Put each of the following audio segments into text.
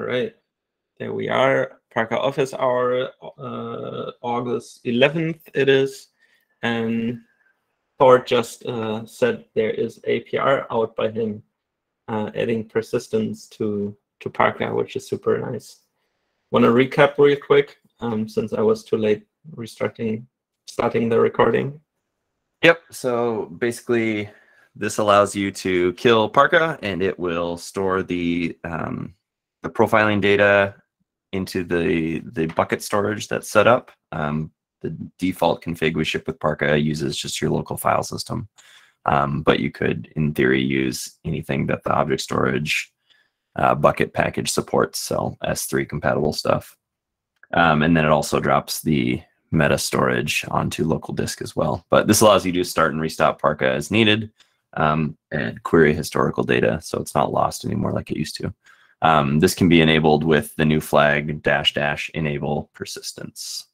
All right. There we are. Parca office hour, uh, August 11th it is. And Thor just uh, said there is APR out by him uh, adding persistence to, to Parca, which is super nice. Want to recap real quick um, since I was too late restarting starting the recording? Yep. So basically, this allows you to kill Parca, and it will store the um, the profiling data into the the bucket storage that's set up. Um, the default config we ship with Parca uses just your local file system, um, but you could, in theory, use anything that the object storage uh, bucket package supports. So S3 compatible stuff, um, and then it also drops the meta storage onto local disk as well. But this allows you to start and restart Parca as needed um, and query historical data so it's not lost anymore like it used to. Um, this can be enabled with the new flag dash dash enable persistence.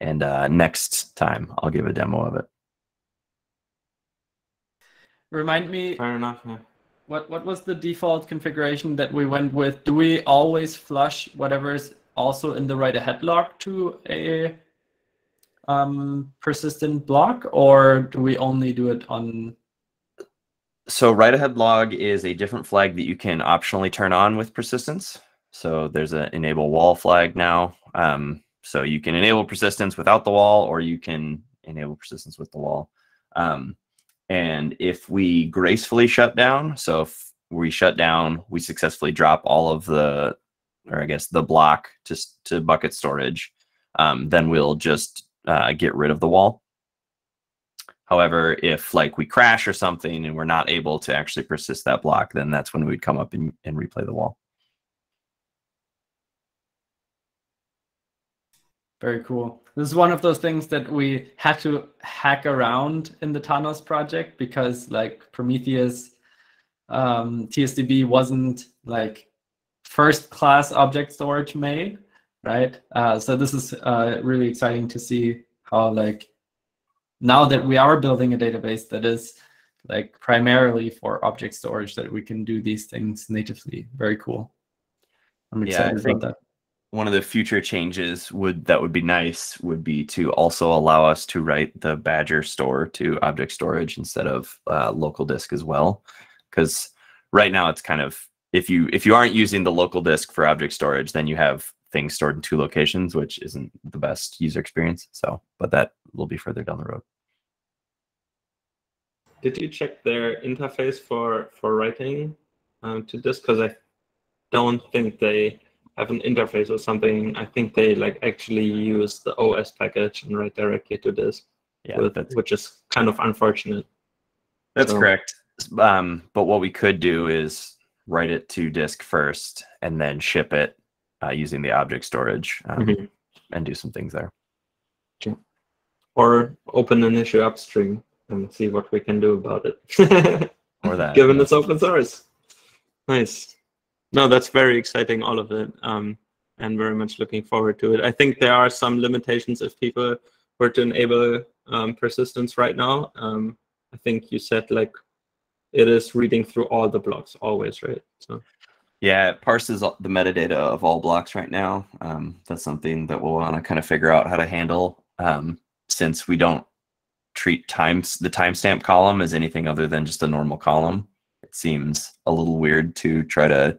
And uh, next time I'll give a demo of it. Remind me. Fair enough. Yeah. What what was the default configuration that we went with? Do we always flush whatever is also in the write ahead log to a um, persistent block, or do we only do it on? So write ahead log is a different flag that you can optionally turn on with persistence. So there's an enable WAL flag now. Um, so you can enable persistence without the WAL, or you can enable persistence with the WAL. Um, and if we gracefully shut down, so if we shut down, we successfully drop all of the, or I guess the block to, to bucket storage, um, then we'll just uh, get rid of the WAL. However, if like we crash or something and we're not able to actually persist that block, then that's when we'd come up and, and replay the WAL. Very cool. This is one of those things that we had to hack around in the Thanos project because like Prometheus um, TSDB wasn't like first class object storage made right? Uh, so this is uh, really exciting to see how like now that we are building a database that is like primarily for object storage that we can do these things natively. Very cool. I'm excited yeah, about that. One of the future changes would that would be nice would be to also allow us to write the Badger store to object storage instead of uh, local disk as well, because right now it's kind of if you if you aren't using the local disk for object storage, then you have things stored in two locations, which isn't the best user experience. So, but that will be further down the road. Did you check their interface for for writing um, to this? Because I don't think they have an interface or something. I think they like actually use the OS package and write directly to this. Yeah, with, which is kind of unfortunate. That's so. correct. Um, but what we could do is write it to disk first and then ship it uh, using the object storage um, mm-hmm. and do some things there. Or open an issue upstream and see what we can do about it. or that. Given yeah. it's open source. Nice. No, that's very exciting, all of it. Um, and very much looking forward to it. I think there are some limitations if people were to enable um, persistence right now. Um, I think you said like it is reading through all the blocks always, right? So yeah, it parses the metadata of all blocks right now. Um, that's something that we'll want to kind of figure out how to handle um, since we don't treat times the timestamp column as anything other than just a normal column. It seems a little weird to try to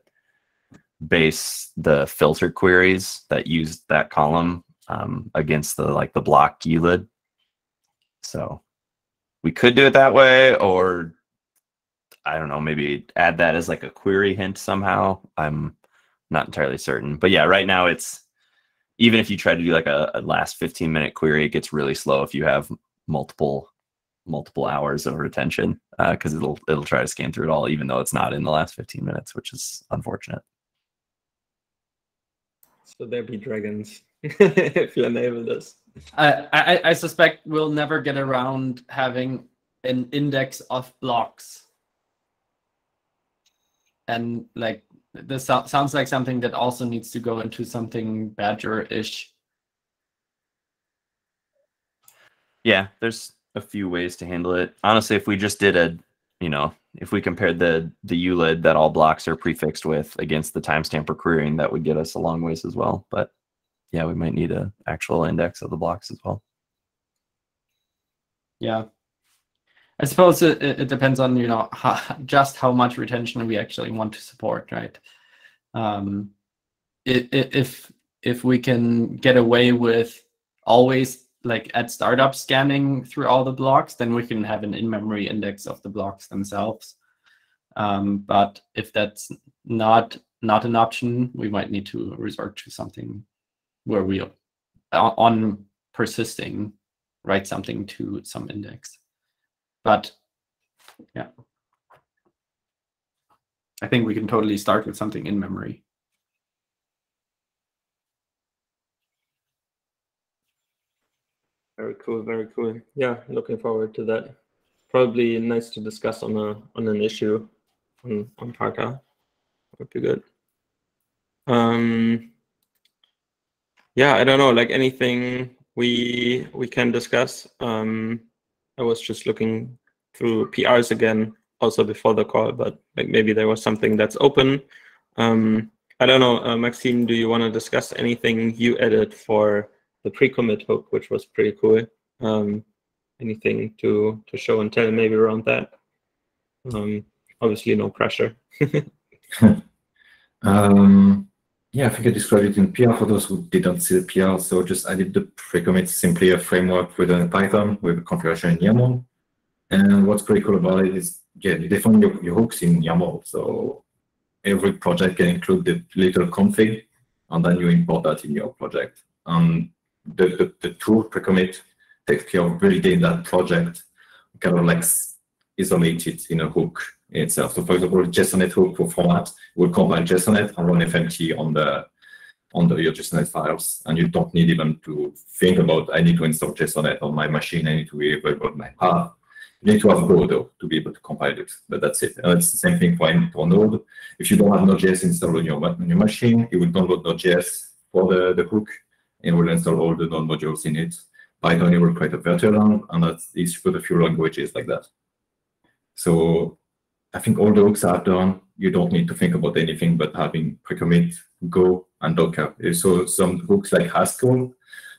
base the filter queries that use that column um, against the like the block ULID. So we could do it that way, or I don't know, maybe add that as like a query hint somehow. I'm not entirely certain. But yeah, right now it's even if you try to do like a, a last 15 minute query, it gets really slow if you have multiple multiple hours of retention because uh, it'll it'll try to scan through it all even though it's not in the last 15 minutes, which is unfortunate. So there be dragons if you enable this. I, I I suspect we'll never get around having an index of blocks and like this so- sounds like something that also needs to go into something badger-ish yeah there's a few ways to handle it honestly if we just did a you know, if we compared the the ULID that all blocks are prefixed with against the timestamp we're querying, that would get us a long ways as well. But yeah, we might need an actual index of the blocks as well. Yeah. I suppose it, it depends on, you know, how, just how much retention we actually want to support, right? Um, it, it, if if we can get away with always like at startup scanning through all the blocks, then we can have an in-memory index of the blocks themselves. Um, but if that's not not an option, we might need to resort to something where we on persisting write something to some index. But yeah, I think we can totally start with something in memory. Very cool, very cool. Yeah, looking forward to that. Probably nice to discuss on a on an issue on on Parca. Would be good. Um, yeah, I don't know, like anything we we can discuss. Um, I was just looking through PRs again, also before the call, but like maybe there was something that's open. Um, I don't know, uh, Maxime, do you want to discuss anything you added for the pre-commit hook, which was pretty cool? Um, anything to to show and tell maybe around that? Um, obviously, no pressure. um, yeah, I think I described it in PR for those who didn't see the PR. So just added the pre-commit, simply a framework within Python with a configuration in YAML. And what's pretty cool about it is, yeah, you define your, your hooks in YAML. So every project can include the little config, and then you import that in your project. And the, the, the tool pre-commit takes care of building that project, kind of like it in a hook itself. So for example, JSONNet hook for format will compile JSONNet and run FMT on the on the your JSONNet files, and you don't need even to think about I need to install JSONNet on my machine. I need to be able to my path. You need to have Go though to be able to compile it, but that's it. And it's the same thing for, for Node. If you don't have Node.js installed on your on your machine, it will download Node.js for the, the hook. and will install all the Node modules in it. Python, it will create a virtual and that's easy for the few languages like that. So I think all the hooks are done. You don't need to think about anything but having pre-commit, Go, and Docker. So some hooks like Haskell,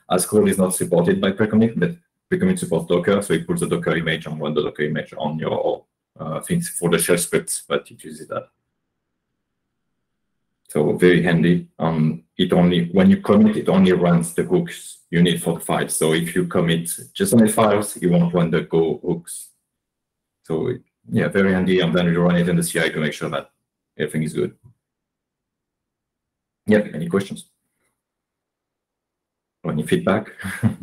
Haskell is not supported by pre-commit, but pre-commit supports Docker, so it puts the Docker image and run the Docker image on your uh, things for the shell scripts, but it uses that. So very handy. Um, it only when you commit, it only runs the hooks you need for the file. So if you commit just JSON files, you won't run the Go hooks. So yeah, very handy. And then you run it in the CI to make sure that everything is good. Yeah, any questions? Or any feedback?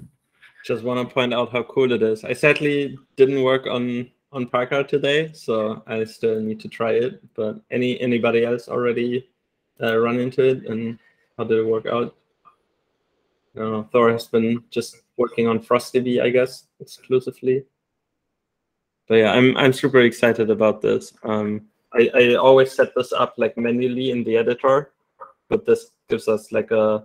Just want to point out how cool it is. I sadly didn't work on on Parca today, so I still need to try it. But any anybody else already uh, run into it, and how did it work out? Know. Thor has been just working on FrostDB, I guess, exclusively but yeah, I'm I'm super excited about this. Um, I, I always set this up like manually in the editor, but this gives us like a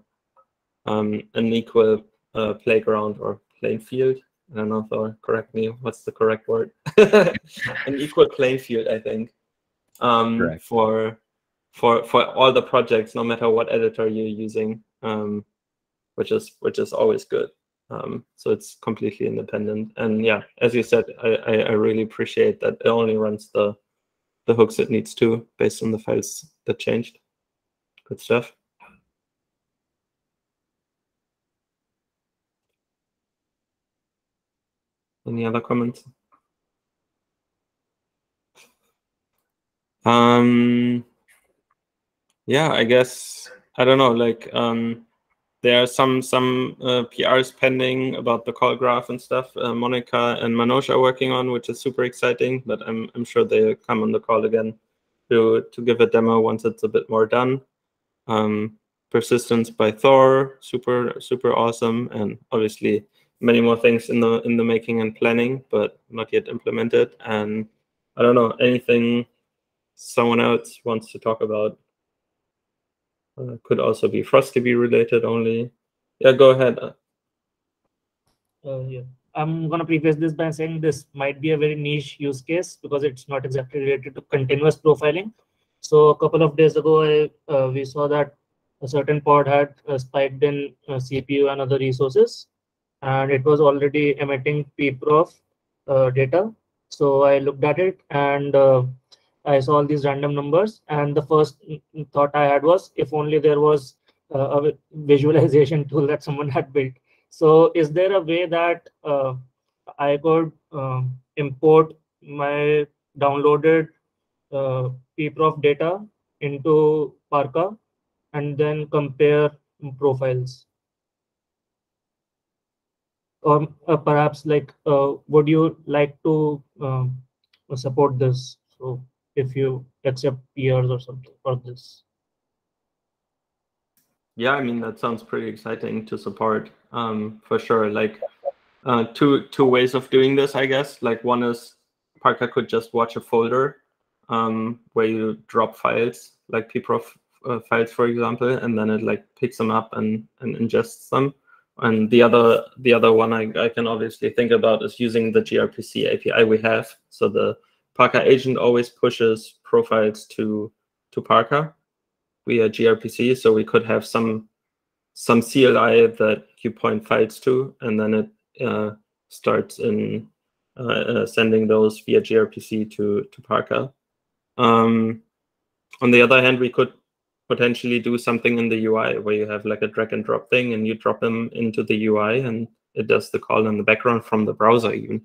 um, an equal uh, playground or playing field. I don't know, Thor, correct me. What's the correct word? an equal playing field, I think, um, for for for all the projects, no matter what editor you're using, um, which is which is always good. Um, so it's completely independent. And yeah, as you said, I, I, I, really appreciate that it only runs the the hooks it needs to based on the files that changed. Good stuff. Any other comments? Um, yeah, I guess I don't know. Like, um, there are some some uh, PRs pending about the call graph and stuff. Uh, Monica and Manoj are working on, which is super exciting. But I'm I'm sure they'll come on the call again to to give a demo once it's a bit more done. Um, persistence by Thor, super super awesome, and obviously many more things in the in the making and planning, but not yet implemented. And I don't know anything someone else wants to talk about uh, could also be FrostDB related only. Yeah, go ahead. Uh, uh, yeah. I'm going to preface this by saying this might be a very niche use case because it's not exactly related to continuous profiling. So a couple of days ago, I, uh, we saw that a certain pod had uh, spiked in uh, CPU and other resources, and it was already emitting pprof uh, data. So I looked at it and uh, I saw all these random numbers. And the first thought I had was, if only there was uh, a visualization tool that someone had built. So is there a way that uh, I could um, import my downloaded uh, pprof data into Parca and then compare profiles? Or uh, perhaps like, uh, would you like to um, support this? So if you accept peers or something for this. Yeah, I mean that sounds pretty exciting to support um, for sure. Like uh, two two ways of doing this, I guess. Like one is Parca could just watch a folder um, where you drop files, like pprof uh, files, for example, and then it like picks them up and and ingests them. And the other the other one I, I can obviously think about is using the gRPC API we have. So the Parca agent always pushes profiles to to Parca via gRPC. So we could have some some CLI that you point files to, and then it uh, starts in uh, uh, sending those via gRPC to to Parca. Um, on the other hand, we could potentially do something in the UI where you have like a drag and drop thing, and you drop them into the UI, and it does the call in the background from the browser even.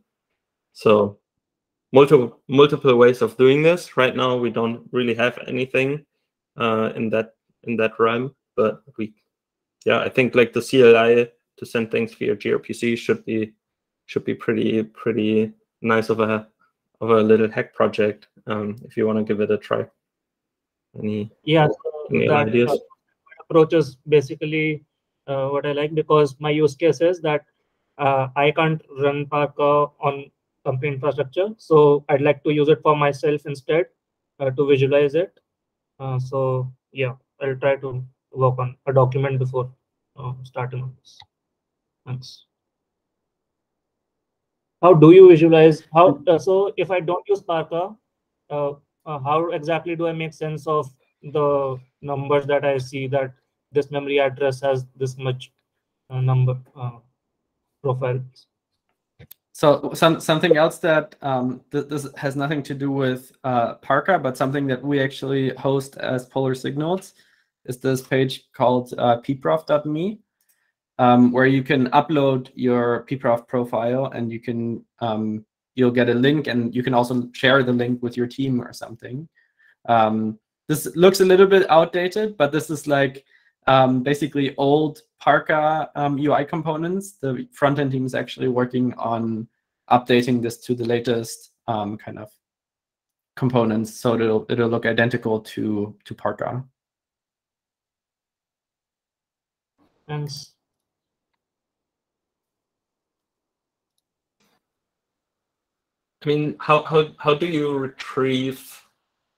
So multiple multiple ways of doing this. Right now, we don't really have anything uh, in that in that realm, but we, yeah, I think like the CLI to send things via gRPC should be should be pretty pretty nice of a of a little hack project um, if you want to give it a try. Any yeah, so any that ideas? uh, approach is basically uh, what I like because my use case is that uh, I can't run Parca on company infrastructure. So I'd like to use it for myself instead uh, to visualize it. Uh, so yeah, I'll try to work on a document before uh, starting on this. Thanks. How do you visualize? How uh, so? If I don't use Parca, uh, uh, how exactly do I make sense of the numbers that I see that this memory address has this much number profiles? So some something else that um, th this has nothing to do with uh, Parca, but something that we actually host as Polar Signals is this page called uh, pprof.me, um, where you can upload your pprof profile and you can um, you'll get a link and you can also share the link with your team or something. Um, this looks a little bit outdated, but this is like um, basically old Parca um, UI components. The front-end team is actually working on updating this to the latest um, kind of components, so it'll it'll look identical to to Parca. Thanks. I mean, how how how do you retrieve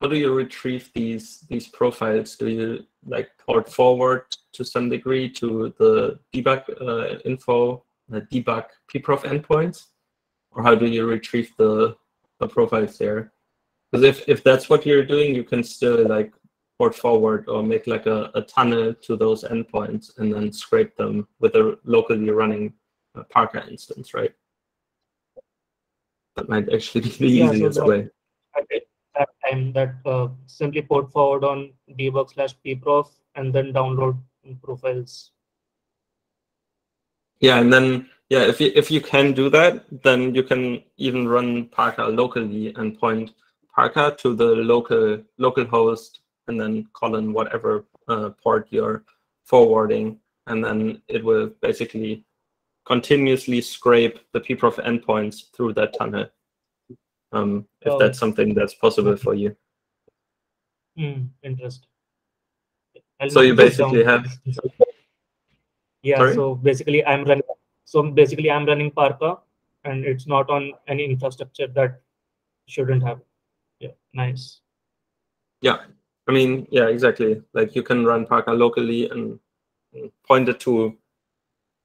how do you retrieve these these profiles? Do you like port forward to some degree to the debug uh, info, the debug pprof endpoints, or how do you retrieve the the profiles there? Because if if that's what you're doing, you can still like port forward or make like a, a tunnel to those endpoints and then scrape them with a locally running uh, Parca instance, right? That might actually be the Yeah, so easiest that- way. it- that time that uh, simply port forward on debug slash pprof and then download profiles. Yeah, and then yeah, if you if you can do that, then you can even run Parca locally and point Parca to the local local host, and then call in whatever uh, port you're forwarding, and then it will basically continuously scrape the pprof endpoints through that tunnel. Um, if Oh. that's something that's possible for you. Hmm, interesting. I'll So you down. basically have Yeah, Sorry? so basically I'm running so basically I'm running Parca and it's not on any infrastructure that shouldn't have. it. Yeah, nice. Yeah, I mean, yeah, exactly. Like you can run Parca locally and, and point it to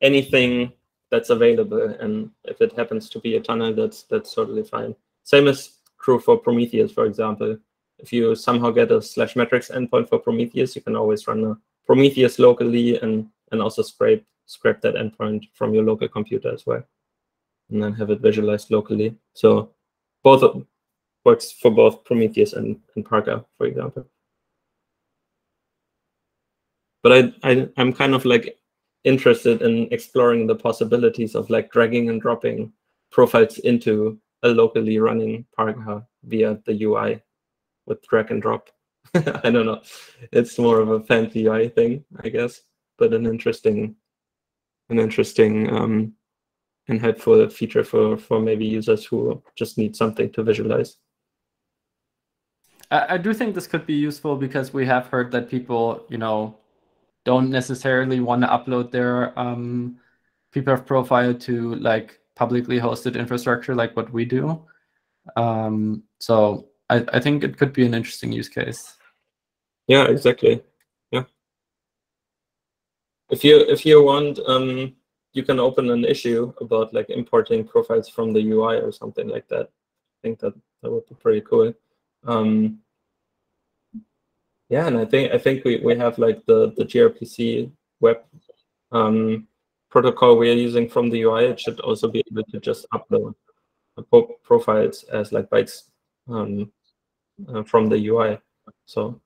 anything that's available. And if it happens to be a tunnel, that's that's totally fine. Same is true for Prometheus, for example. If you somehow get a slash metrics endpoint for Prometheus, you can always run a Prometheus locally and and also scrape scrape that endpoint from your local computer as well, and then have it visualized locally. So both works for both Prometheus and, and Parca, for example. But I, I I'm kind of like interested in exploring the possibilities of like dragging and dropping profiles into a locally running Parca via the UI with drag and drop. I don't know. It's more of a fancy UI thing, I guess, but an interesting, an interesting um, and helpful feature for for maybe users who just need something to visualize. I, I do think this could be useful because we have heard that people, you know, don't necessarily want to upload their um, PPF profile to like publicly hosted infrastructure like what we do. Um, so I, I think it could be an interesting use case. Yeah, exactly. Yeah. If you if you want, um, you can open an issue about like importing profiles from the UI or something like that. I think that that would be pretty cool. Um, yeah, and I think I think we, we have like the the gRPC web um, protocol we are using from the UI. It should also be able to just upload profiles as like bytes um, uh, from the UI. So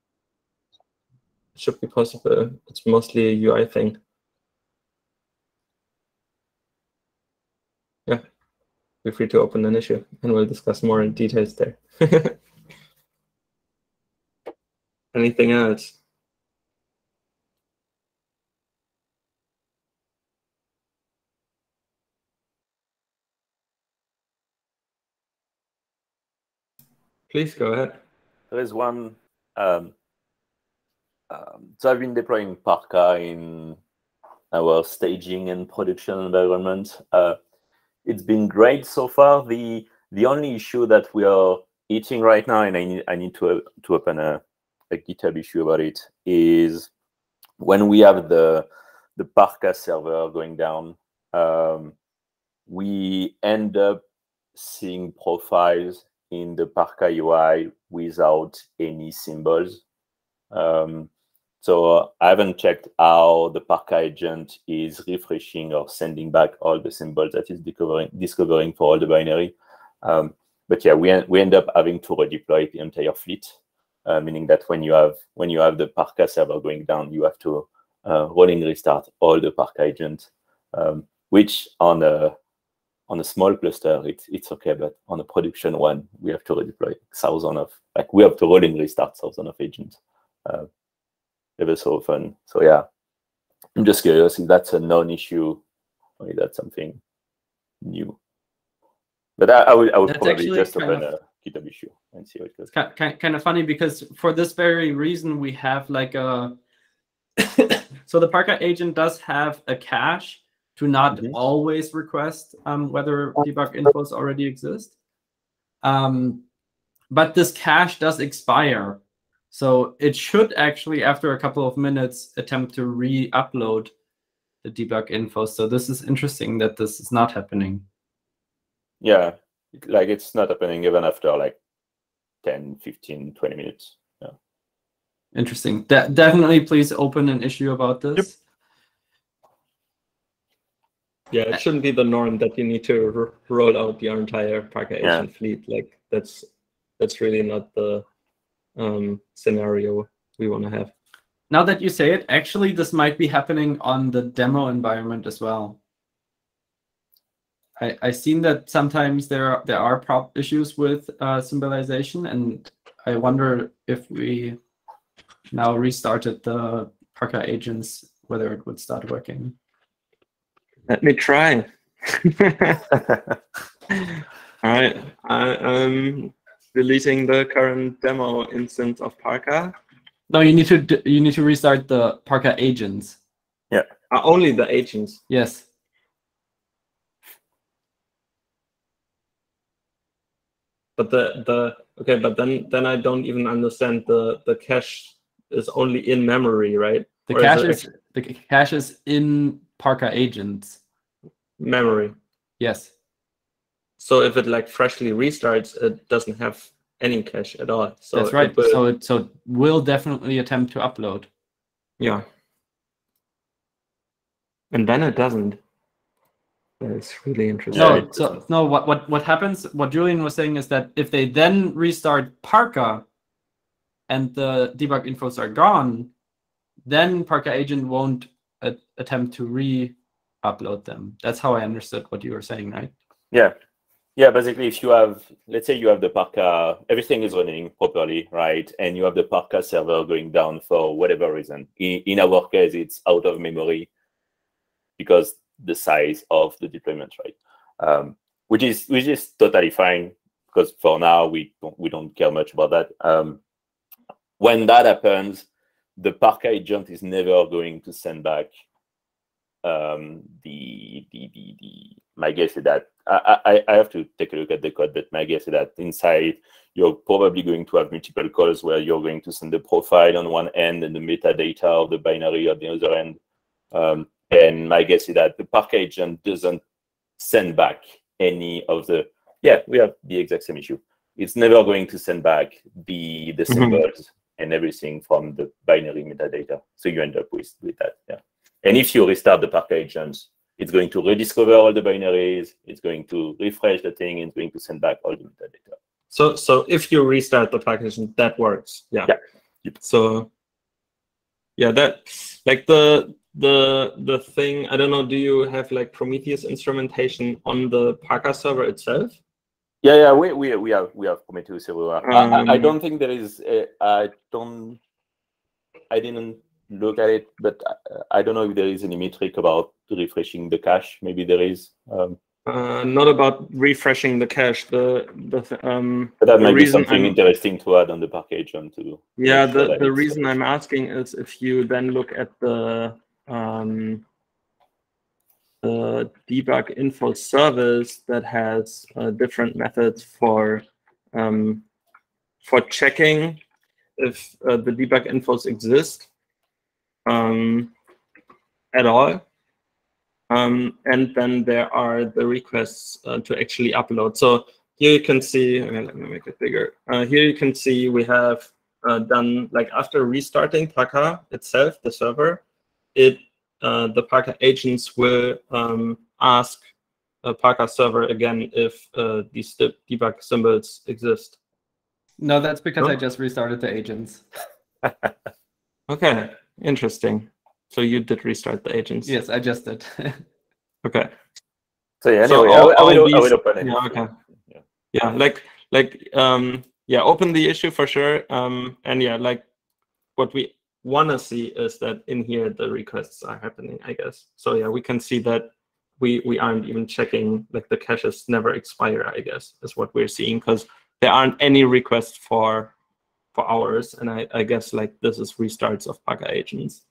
it should be possible. It's mostly a UI thing. Yeah, feel free to open an issue and we'll discuss more in details there. Anything else? Please go ahead. There is one. Um, um, so I've been deploying Parca in our staging and production environment. Uh, it's been great so far. The the only issue that we are eating right now, and I need I need to uh, to open a, a GitHub issue about it, is when we have the the Parca server going down, um, we end up seeing profiles in the Parca UI without any symbols. Um, so uh, I haven't checked how the Parca agent is refreshing or sending back all the symbols that is discovering, discovering for all the binary. Um, but yeah, we, we end up having to redeploy the entire fleet, uh, meaning that when you have when you have the Parca server going down, you have to uh, rolling restart all the Parca agents, um, which on a on a small cluster, it's it's okay, but on a production one, we have to redeploy thousands of like we have to rolling restart thousands of agents uh, ever so often. So yeah, I'm just curious if that's a non-issue or if that's something new. But I, I would I would That's probably just open of- a GitHub issue and see how it goes. Kind, kind, of funny because for this very reason we have like a so the Parca agent does have a cache to not Mhm. always request um, whether debug infos already exist. Um, but this cache does expire. So it should actually, after a couple of minutes, attempt to re-upload the debug info. So this is interesting that this is not happening. Yeah, like it's not happening even after like 10, 15, 20 minutes. Yeah. Interesting. De- definitely, please open an issue about this. Yeah, it shouldn't be the norm that you need to r- roll out your entire Parca Yeah. agent fleet. Like that's that's really not the um, scenario we want to have. Now that you say it, actually, this might be happening on the demo environment as well. I I seen that sometimes there are, there are prop issues with uh, symbolization, and I wonder if we now restarted the Parca agents, whether it would start working. Let me try. All right, I am deleting the current demo instance of Parca. No, you need to you need to restart the Parca agents. Uh, only the agents. Yes. But the the okay, but then then I don't even understand the the cache is only in memory, right? The Or is cache it is the cache is in Parca agents. memory. Yes. So if it like freshly restarts, it doesn't have any cache at all. So That's it right. will- So it so it will definitely attempt to upload. yeah. And then it doesn't. That's really interesting. No, so no. What what what happens? What Julian was saying is that if they then restart Parca, and the debug infos are gone, then Parca agent won't a- attempt to re-upload them. That's how I understood what you were saying, right? Yeah. Yeah, basically, if you have, let's say you have the Parca, everything is running properly, right? And you have the Parca server going down for whatever reason. In, in our case, it's out of memory because the size of the deployment, right? Um, which is which is totally fine because for now we don't we don't care much about that. Um, when that happens, the Parca agent is never going to send back um, the, the the the my guess is that I, I I have to take a look at the code, but my guess is that inside you're probably going to have multiple calls where you're going to send the profile on one end and the metadata of the binary on the other end. Um, and my guess is that the Parca agent doesn't send back any of the yeah we have the exact same issue. It's never going to send back the the Mhm. symbols and everything from the binary metadata. So you end up with with that. Yeah. And if you restart the Parca agents, it's going to rediscover all the binaries. It's going to refresh the thing. and It's going to send back all the metadata. So so if you restart the package, that works. Yeah. Yeah. Yep. So yeah, that like the the the thing. I don't know. Do you have like Prometheus instrumentation on the Parca server itself? Yeah, yeah, we we we have we have Prometheus everywhere. I- I, I Um, don't think there is. I don't. I didn't look at it, but I, I don't know if there is any metric about refreshing the cache. Maybe there is. Um, Uh, not about refreshing the cache. The the um. but that The might be something I'm- interesting to add on the package and to. Yeah, the, the reason I'm asking is if you then look at the um, the debug info service that has uh, different methods for um, for checking if uh, the debug infos exist um, at all. Um, and then there are the requests uh, to actually upload. So here you can see, okay, let me make it bigger. Uh, here you can see we have uh, done, like after restarting Parca itself, the server, it uh, the Parca agents will um, ask a Parca server again if uh, these de- debug symbols exist. No, that's because No? I just restarted the agents. Okay, interesting. So you did restart the agents. Yes, I just did. Okay. So yeah, So anyway, I all- will- I, all will, I will open it. yeah, okay. Yeah. yeah like like um yeah open the issue for sure um and yeah like what we want to see is that in here the requests are happening i guess so yeah we can see that we we aren't even checking like the caches never expire i guess is what we're seeing because there aren't any requests for for hours and i i guess like this is restarts of Parca agents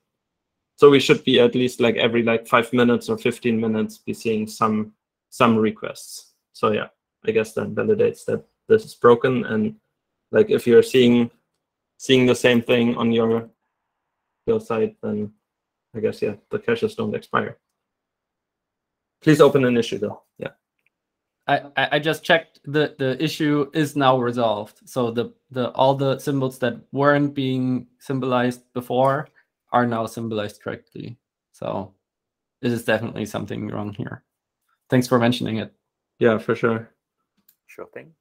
so we should be at least like every like five minutes or 15 minutes be seeing some some requests so yeah I guess that validates that this is broken. And like if you're seeing seeing the same thing on your your side, then I guess yeah, the caches don't expire. Please open an issue though. Yeah. I, I I just checked the the issue is now resolved. So the the all the symbols that weren't being symbolized before are now symbolized correctly. So this is definitely something wrong here. Thanks for mentioning it. Yeah, for sure. Sure thing.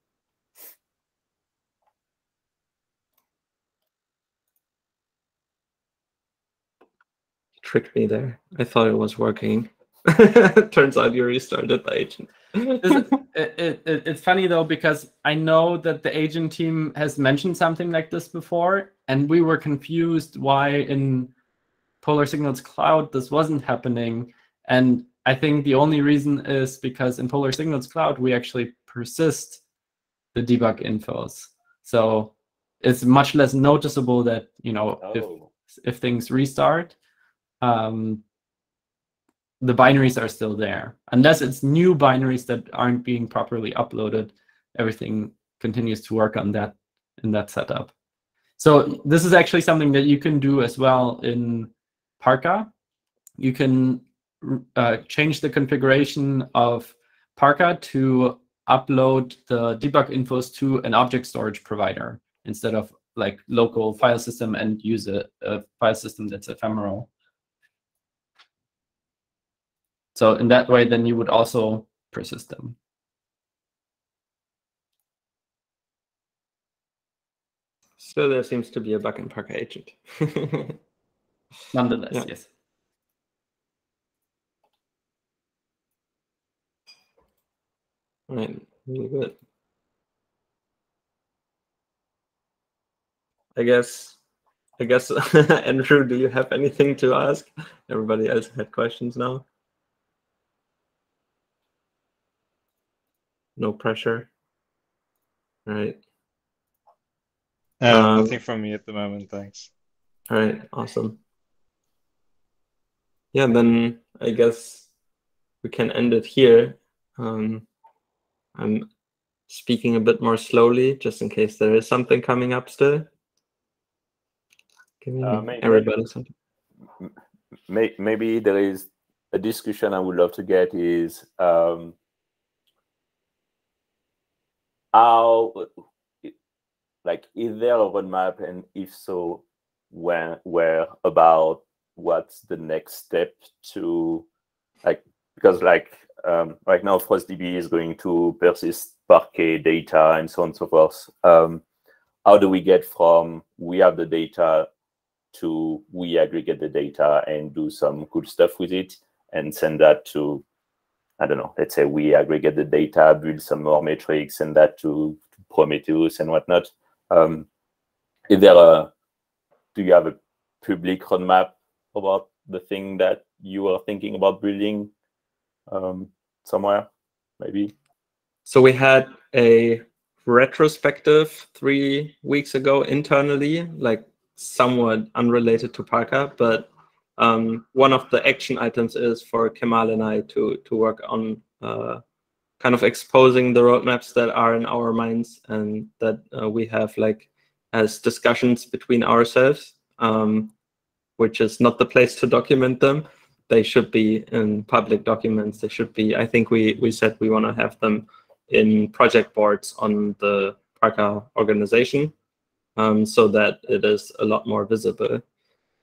Tricked me there. I thought it was working. Turns out you restarted the agent. It, it, it- it's funny though because I know that the agent team has mentioned something like this before, and we were confused why in Polar Signals Cloud this wasn't happening. And I think the only reason is because in Polar Signals Cloud we actually persist the debug infos, so it's much less noticeable that you know if Oh, if things restart, um, the binaries are still there. Unless it's new binaries that aren't being properly uploaded, everything continues to work on that in that setup. So this is actually something that you can do as well in Parca. You can uh, change the configuration of Parca to upload the debug infos to an object storage provider instead of like local file system and use a, a file system that's ephemeral. So in that way, then you would also persist them. So there seems to be a bug in Parca agent. Nonetheless, Yeah. yes. Right, really good. I guess, I guess, Andrew, do you have anything to ask? Everybody else had questions now. No pressure. All right, Uh, Um, nothing from me at the moment, thanks. all right, awesome. Yeah, then I guess we can end it here. Um, I'm speaking a bit more slowly, just in case there is something coming up still. Giving Uh, may- everybody something. May, maybe there is a discussion I would love to get is um, how, like, is there a roadmap, and if so, when, where about what's the next step to, like, because like um, right now FrostDB is going to persist Parquet data and so on and so forth. Um, how do we get from we have the data to we aggregate the data and do some cool stuff with it and send that to I don't know, let's say we aggregate the data, build some more metrics, send that to, to Prometheus and whatnot. Um, is there a do you have a public roadmap about the thing that you are thinking about building um, somewhere, maybe? So we had a retrospective three weeks ago internally, like somewhat unrelated to Parca, but um, one of the action items is for Kemal and I to to work on uh, kind of exposing the roadmaps that are in our minds and that uh, we have like as discussions between ourselves, um, which is not the place to document them. They should be in public documents. They should be. I think we we said we want to have them in project boards on the Parca organization um, so that it is a lot more visible.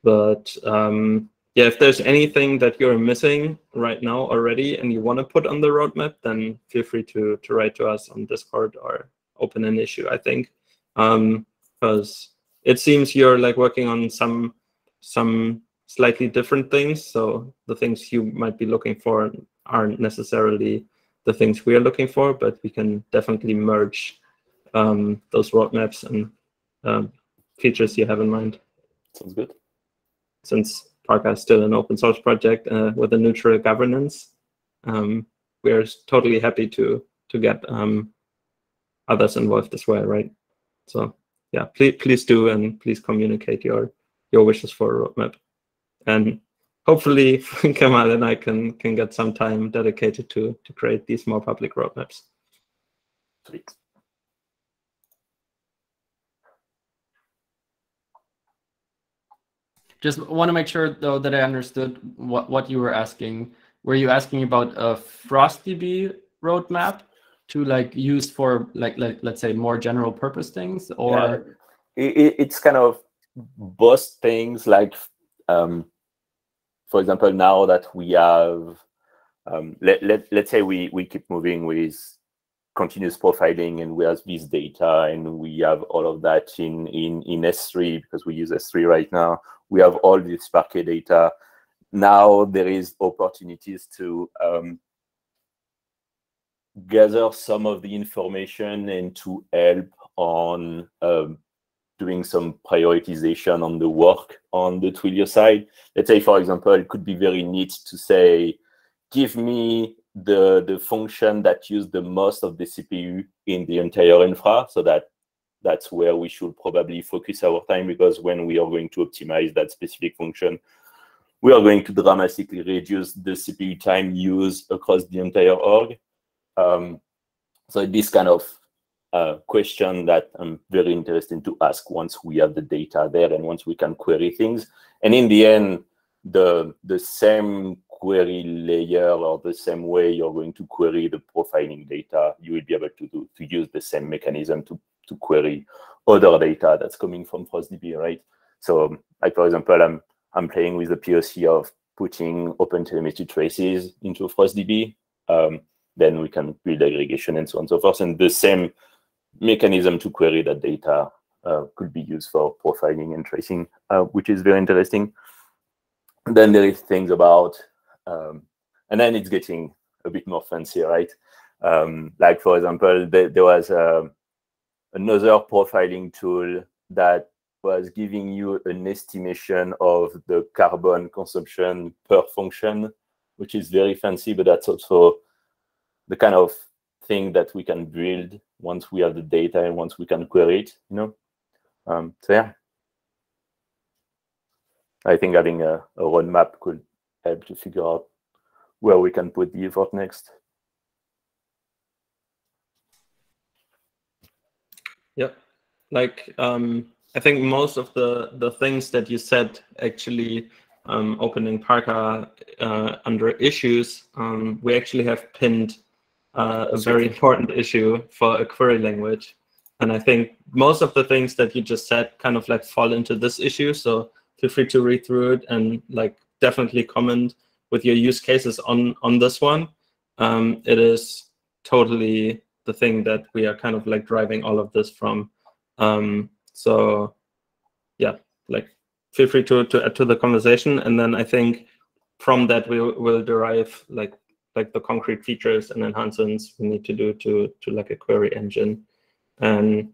But um, yeah, if there's anything that you're missing right now already and you want to put on the roadmap, then feel free to to write to us on Discord or open an issue. I think because it seems you're like working on some some slightly different things. So the things you might be looking for aren't necessarily the things we are looking for, but we can definitely merge um, those roadmaps and um, features you have in mind. Sounds good. Since Parca is still an open source project uh, with a neutral governance, um, we are totally happy to to get um, others involved as well, right? So yeah, please please do and please communicate your your wishes for a roadmap, and hopefully Kemal and I can can get some time dedicated to to create these more public roadmaps. Just want to make sure though that I understood what, what you were asking. Were you asking about a FrostDB roadmap to like use for like, like let's say more general purpose things or Yeah. It, it- it's kind of both things like um, for example now that we have um, let, let, let's say we, we keep moving with continuous profiling and we have this data and we have all of that in, in, in S3 because we use S3 right now. We have all this Parquet data. Now there is opportunities to um, gather some of the information and to help on um, doing some prioritization on the work on the Twilio side. Let's say, for example, it could be very neat to say, give me the, the function that use the most of the CPU in the entire infra so that that's where we should probably focus our time because when we are going to optimize that specific function, we are going to dramatically reduce the CPU time used across the entire org. Um, so this kind of uh, question that I'm very interested to ask once we have the data there and once we can query things. And in the end, the the same query layer or the same way you're going to query the profiling data, you will be able to do to use the same mechanism to to query other data that's coming from FrostDB, right? So, like for example, I'm I'm playing with the POC of putting OpenTelemetry traces into FrostDB. Um, then we can build aggregation and so on and so forth. And the same mechanism to query that data uh, could be used for profiling and tracing, uh, which is very interesting. Then there is things about, um, and then it's getting a bit more fancy, right? Um, like for example, there, there was uh, another profiling tool that was giving you an estimation of the carbon consumption per function, which is very fancy, but that's also the kind of thing that we can build once we have the data and once we can query it, you know? Um, so yeah, I think having a, a roadmap could help to figure out where we can put the effort next. Yep. Like um, I think most of the the things that you said actually um, opening Parca uh, under issues, um, we actually have pinned uh, a very important issue for a query language. And I think most of the things that you just said kind of like fall into this issue. So feel free to read through it and like definitely comment with your use cases on on this one. Um, it is totally the thing that we are kind of like driving all of this from. Um, so yeah, like feel free to to add to the conversation, and then I think from that we will derive like like the concrete features and enhancements we need to do to to like a query engine. And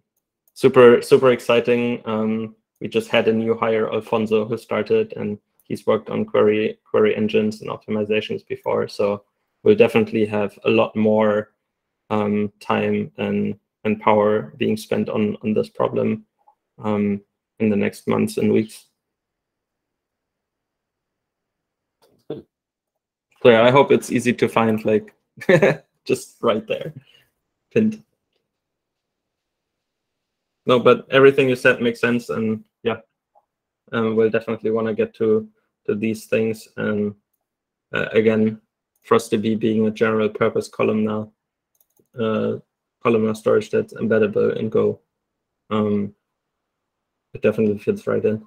super super exciting. Um, we just had a new hire alfonso who started and he's worked on query query engines and optimizations before. So we'll definitely have a lot more um, time and and power being spent on on this problem um, in the next months and weeks yeah, I hope it's easy to find, like just right there, pinned. No, but everything you said makes sense, and yeah, um, we'll definitely want to get to to these things. And uh, again, FrostDB being a general purpose columnar, uh, columnar storage that's embeddable in Go, um, it definitely fits right in.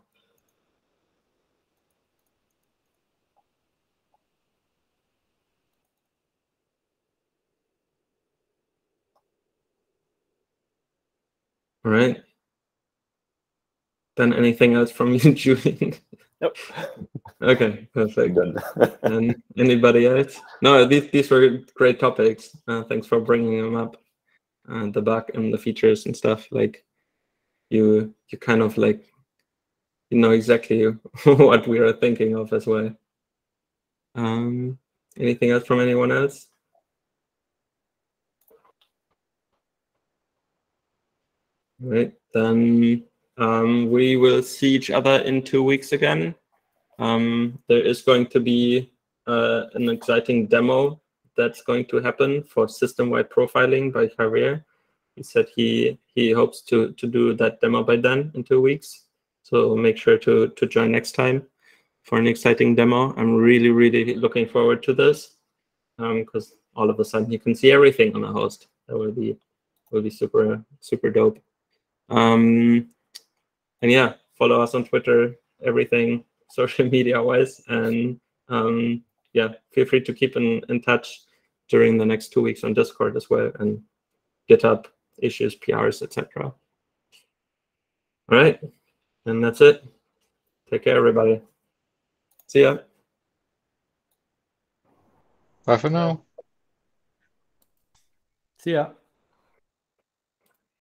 All right. Then anything else from you, Julian? Nope. okay, perfect. And anybody else? No, these these were great topics. Uh, thanks for bringing them up. And the back and the features and stuff. Like you, you kind of like you know exactly what we are thinking of as well. Um, anything else from anyone else? Right, then um, we will see each other in two weeks again. Um, there is going to be uh, an exciting demo that's going to happen for system-wide profiling by Javier. He said he he hopes to to do that demo by then in two weeks. So make sure to to join next time for an exciting demo. I'm really really looking forward to this because um, all of a sudden you can see everything on a host. That will be will be super super dope. Um, and yeah, follow us on Twitter, everything social media wise. And um, yeah, feel free to keep in, in touch during the next two weeks on Discord as well and GitHub issues, PRs, etc. All right. And that's it. Take care, everybody. See ya. Bye for now. See ya.